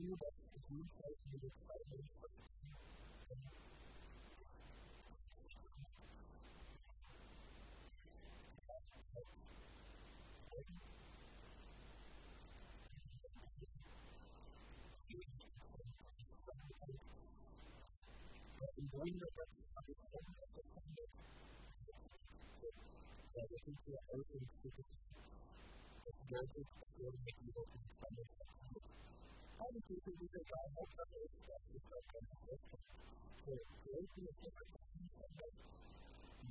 knew that if you. look that, the purpose of the that I think we are obviously we just think I hope that there's a best result from the system. So creating a different system that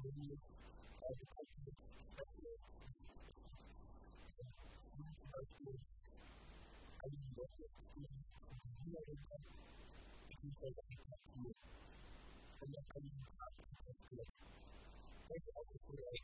maybe as a company especially I mean, that's it. You know, it's like, if you say that it's not true, and that's how you can talk to people. They can also feel like,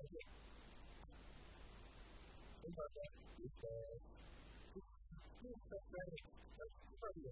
Thank you.